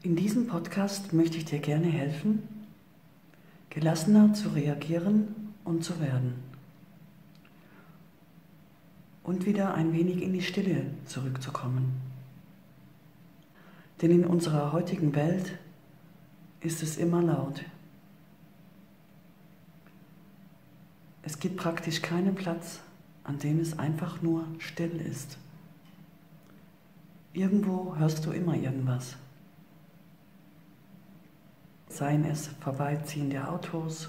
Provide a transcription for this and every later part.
In diesem Podcast möchte ich dir gerne helfen, gelassener zu reagieren und zu werden. Und wieder ein wenig in die Stille zurückzukommen. Denn in unserer heutigen Welt ist es immer laut. Es gibt praktisch keinen Platz, an dem es einfach nur still ist. Irgendwo hörst du immer irgendwas. Seien es vorbeiziehende Autos,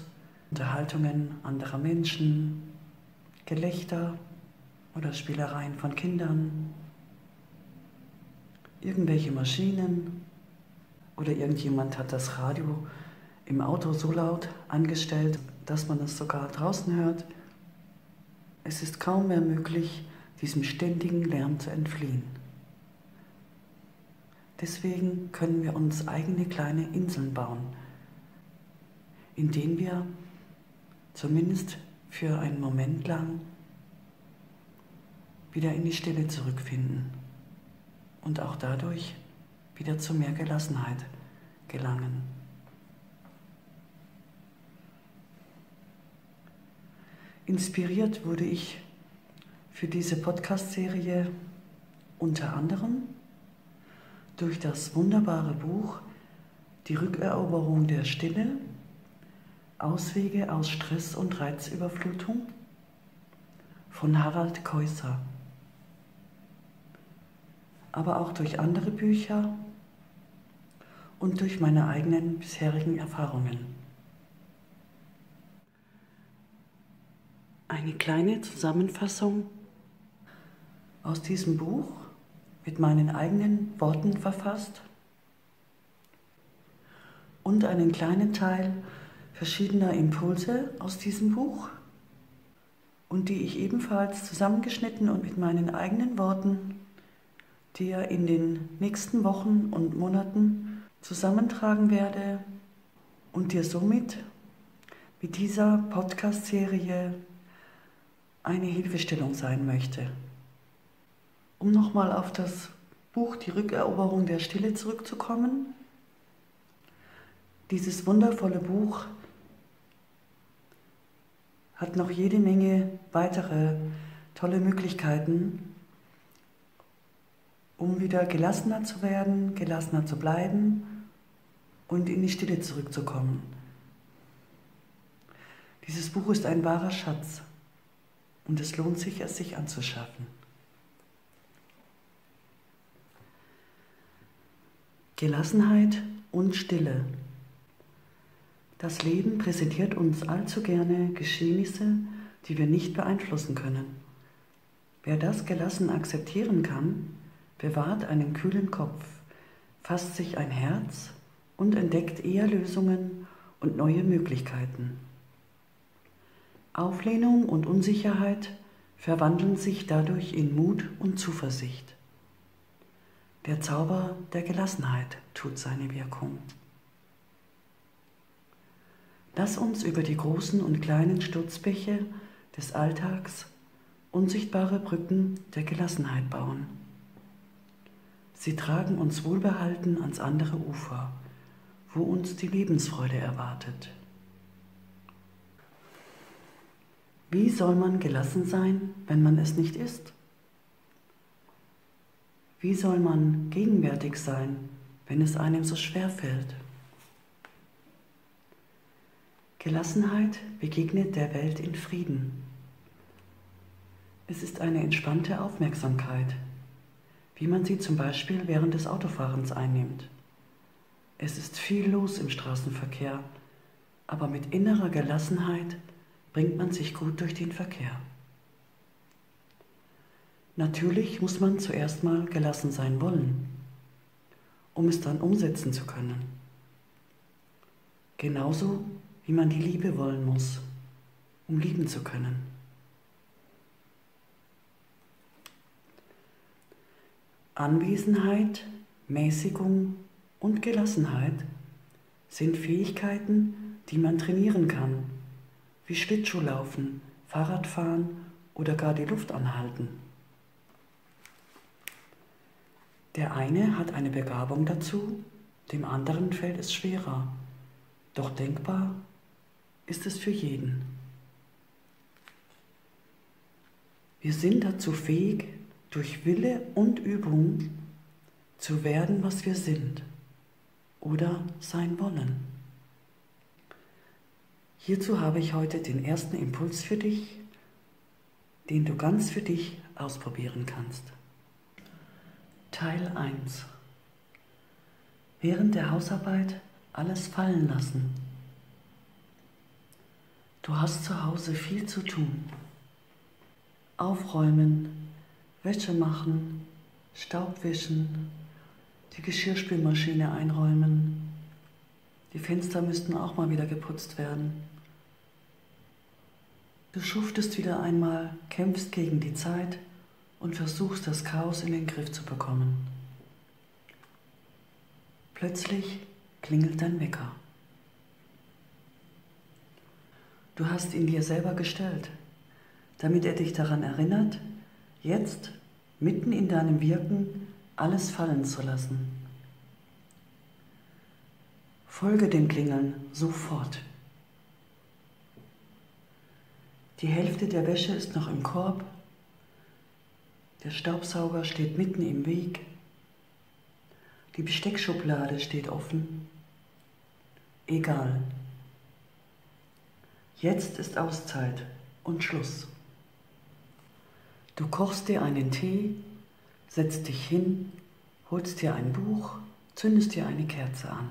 Unterhaltungen anderer Menschen, Gelächter oder Spielereien von Kindern, irgendwelche Maschinen oder irgendjemand hat das Radio im Auto so laut angestellt, dass man es sogar draußen hört. Es ist kaum mehr möglich, diesem ständigen Lärm zu entfliehen. Deswegen können wir uns eigene kleine Inseln bauen, in denen wir zumindest für einen Moment lang wieder in die Stille zurückfinden und auch dadurch wieder zu mehr Gelassenheit gelangen. Inspiriert wurde ich für diese Podcast-Serie unter anderem durch das wunderbare Buch Die Rückeroberung der Stille, Auswege aus Stress und Reizüberflutung von Harald Käuser. Aber auch durch andere Bücher und durch meine eigenen bisherigen Erfahrungen. Eine kleine Zusammenfassung aus diesem Buch mit meinen eigenen Worten verfasst und einen kleinen Teil verschiedener Impulse aus diesem Buch und die ich ebenfalls zusammengeschnitten und mit meinen eigenen Worten dir in den nächsten Wochen und Monaten zusammentragen werde und dir somit mit dieser Podcast-Serie eine Hilfestellung sein möchte. Um nochmal auf das Buch Die Rückeroberung der Stille zurückzukommen. Dieses wundervolle Buch hat noch jede Menge weitere tolle Möglichkeiten, um wieder gelassener zu werden, gelassener zu bleiben und in die Stille zurückzukommen. Dieses Buch ist ein wahrer Schatz und es lohnt sich, es sich anzuschaffen. Gelassenheit und Stille. Das Leben präsentiert uns allzu gerne Geschehnisse, die wir nicht beeinflussen können. Wer das gelassen akzeptieren kann, bewahrt einen kühlen Kopf, fasst sich ein Herz und entdeckt eher Lösungen und neue Möglichkeiten. Auflehnung und Unsicherheit verwandeln sich dadurch in Mut und Zuversicht. Der Zauber der Gelassenheit tut seine Wirkung. Lass uns über die großen und kleinen Sturzbäche des Alltags unsichtbare Brücken der Gelassenheit bauen. Sie tragen uns wohlbehalten ans andere Ufer, wo uns die Lebensfreude erwartet. Wie soll man gelassen sein, wenn man es nicht ist? Wie soll man gegenwärtig sein, wenn es einem so schwer fällt? Gelassenheit begegnet der Welt in Frieden. Es ist eine entspannte Aufmerksamkeit, wie man sie zum Beispiel während des Autofahrens einnimmt. Es ist viel los im Straßenverkehr, aber mit innerer Gelassenheit bringt man sich gut durch den Verkehr. Natürlich muss man zuerst mal gelassen sein wollen, um es dann umsetzen zu können. Genauso wie man die Liebe wollen muss, um lieben zu können. Anwesenheit, Mäßigung und Gelassenheit sind Fähigkeiten, die man trainieren kann, wie Schlittschuhlaufen, Fahrradfahren oder gar die Luft anhalten. Der eine hat eine Begabung dazu, dem anderen fällt es schwerer, doch denkbar ist es für jeden. Wir sind dazu fähig, durch Wille und Übung zu werden, was wir sind oder sein wollen. Hierzu habe ich heute den ersten Impuls für dich, den du ganz für dich ausprobieren kannst. Teil 1 Während der Hausarbeit alles fallen lassen. Du hast zu Hause viel zu tun. Aufräumen, Wäsche machen, Staub wischen, die Geschirrspülmaschine einräumen. Die Fenster müssten auch mal wieder geputzt werden. Du schuftest wieder einmal, kämpfst gegen die Zeit und versuchst das Chaos in den Griff zu bekommen. Plötzlich klingelt dein Wecker. Du hast ihn dir selber gestellt, damit er dich daran erinnert, jetzt, mitten in deinem Wirken, alles fallen zu lassen. Folge dem Klingeln sofort. Die Hälfte der Wäsche ist noch im Korb, der Staubsauger steht mitten im Weg, die Besteckschublade steht offen. Egal. Jetzt ist Auszeit und Schluss. Du kochst dir einen Tee, setzt dich hin, holst dir ein Buch, zündest dir eine Kerze an.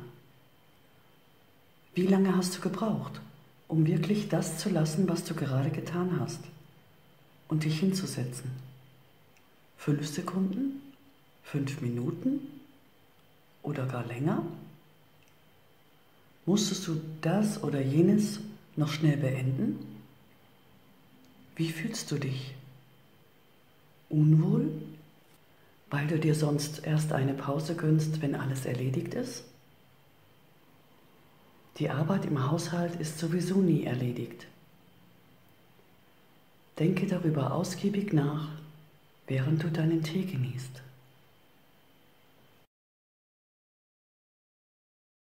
Wie lange hast du gebraucht, um wirklich das zu lassen, was du gerade getan hast und dich hinzusetzen? Fünf Sekunden? Fünf Minuten? Oder gar länger? Musstest du das oder jenes noch schnell beenden? Wie fühlst du dich? Unwohl? Weil du dir sonst erst eine Pause gönnst, wenn alles erledigt ist? Die Arbeit im Haushalt ist sowieso nie erledigt. Denke darüber ausgiebig nach, während du deinen Tee genießt.